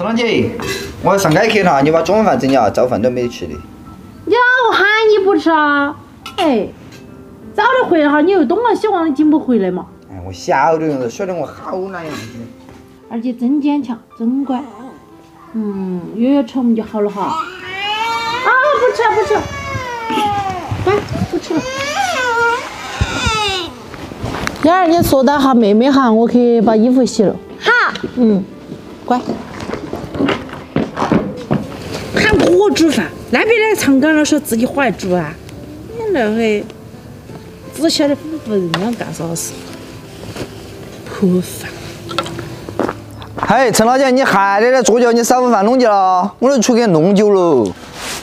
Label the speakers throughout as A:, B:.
A: 陈老姐，我要上街去了，你把中午饭整了，早饭都没得吃的。
B: 呀，我喊你不吃啊？哎，早点回来哈，你又东王西望的进不回来嘛？
A: 哎，我晓得，晓得我好难样子。
B: 而且真坚强，真乖。嗯，月月吃我们就好了哈。啊，不吃不吃，乖，不吃了。幺儿，你说到哈妹妹哈，我去把衣服洗了。
C: 好。
B: 嗯，乖。喊我煮饭，那边的长岗老师自己回来煮啊？你那会只晓得吩咐人家干啥事？破饭。
A: 嘿，陈老姐，你还在这坐着？你早饭弄去了？我都出去弄酒了。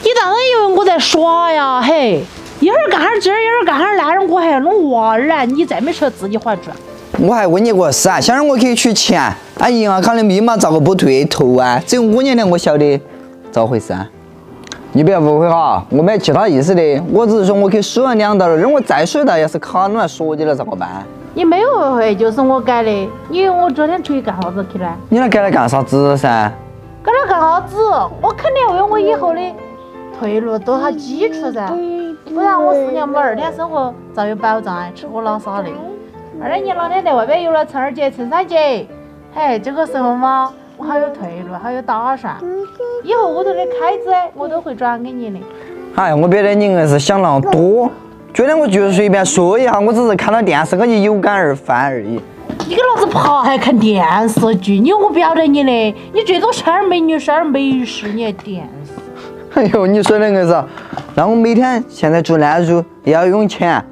B: 你当然以为我在耍呀？嘿，一会儿干哈这儿，一会儿干哈那儿，我还要弄娃儿啊！你再没说，自己回来煮。
A: 我还问你个事啊，想让我去取钱，啊，银行卡的密码咋个不对头啊？只有我娘娘我晓得咋回事啊？你不要误会哈，我没其他意思的，我只是说我去输了两道了，让我再输一道，要是卡弄来锁起了咋个办？
B: 你没有误会，就是我改的。你以为我昨天出去干啥子去了？
A: 你那改来干啥子噻？
B: 改来干啥子？我肯定为我以后的退路做好基础噻，不然我四年没二天生活咋有保障啊？吃喝拉撒的。二年哪天在外边有了陈二姐、陈三姐，嘿，这个时候嘛，我好有退路，好有打算。以后屋头的开支我都会转给你的。
A: 哎，我别得你硬是想那么多。觉得我就是随便说一下，我只是看到电视，我就有感而发而已。
B: 你给老子爬还看电视剧？你我不晓得你的，你最多晒点美女，晒点美食，你还电视？
A: 哎呦，你说的硬是，那我每天现在住烂屋也要用钱，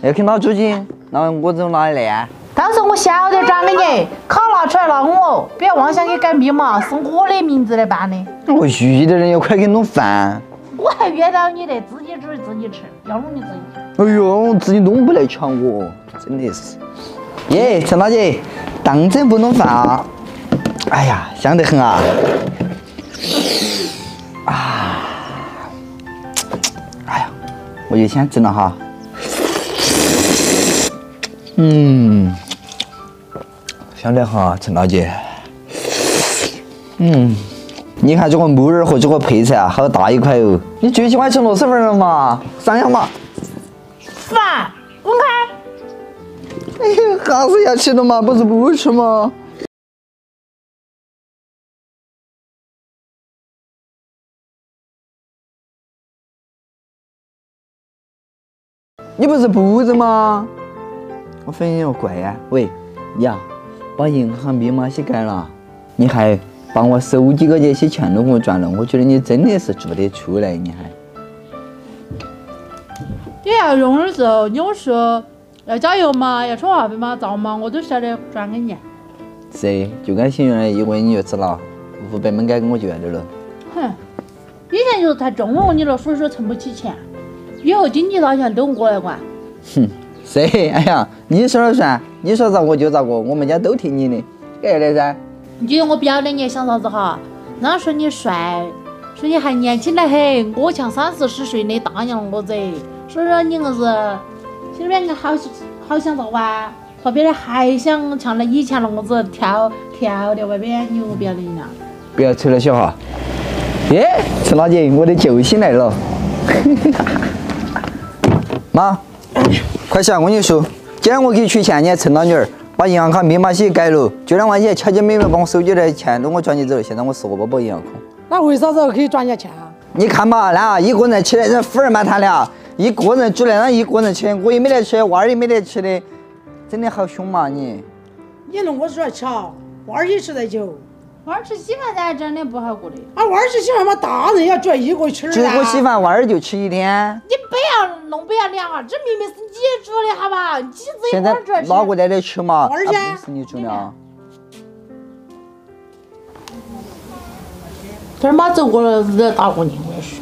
A: 要去拿租金，那我从哪里来？
B: 到时候我晓得转给你，卡拿出来拿我，不要妄想去改密码，是我的名字来办的。
A: 我遇的人要快给弄饭。
B: 我还约到你的，自己煮自己吃，要弄你自己吃。哎
A: 呦，自己弄不来抢我，真的是。耶，陈大姐，当真不弄饭啊？哎呀，香得很啊！啊，哎呀，我就先整了哈。嗯，香得很，陈大姐。嗯。你看这个木耳和这个配菜啊，好大一块哦！你最喜欢吃螺蛳粉了嘛？上呀嘛！
B: 饭，滚开！
A: 哎呀，还是要吃的嘛，不是不吃吗？你不是不扔吗？我反应要怪呀！喂，你啊，把银行密码些改了，你还？把我手机个这些钱都给我转了，我觉得你真的是做得出来，你还。
B: 你要用的时候，你我说要加油嘛，要充话费嘛，照嘛，我都晓得转给你。
A: 是，就跟新原来一个月你就知了，五百猛改给我就完了。
B: 哼，以前就是太纵容你了，所以说存不起钱，以后经济大权都我来管。
A: 哼，是，哎呀，你说了算，你说咋个就咋个，我们家都听你的，晓得噻。
B: 你觉得我表的你想啥子哈？人家说你帅，说你还年轻得很，我像三四十岁的大娘子，所以说你硬是心里面好好想咋哇？后边的还想像那以前那样子跳跳到外边牛不要的呢？
A: 不要扯那些哈！耶，陈大姐，我的救星来了！妈，快下，我跟你说，今天我给你取钱，你还趁到女儿。把银行卡密码写改了，就两万几，巧姐妹妹把我手机的钱都我转起走了，现在我是个包包银行卡。
D: 那为啥子可以转你钱啊？
A: 你看嘛，那一个人吃的人富人满堂的，一个人住的那一个人吃，我也没得吃，娃儿也没得吃的，真的好凶嘛你！
D: 你弄我出来吃啊？娃儿也吃得久。
B: 娃儿吃稀饭噻，真的不好过的。
D: 啊，娃儿吃稀饭嘛，大人要煮一个吃
A: 煮个稀饭，娃儿就吃一天。
B: 你不要弄不要脸啊！这明明是你煮的好吧？你自己
A: 现在哪个在这吃嘛？
D: 娃儿
A: 不是你煮的啊。
B: 这儿妈走过来，惹打过你，我说。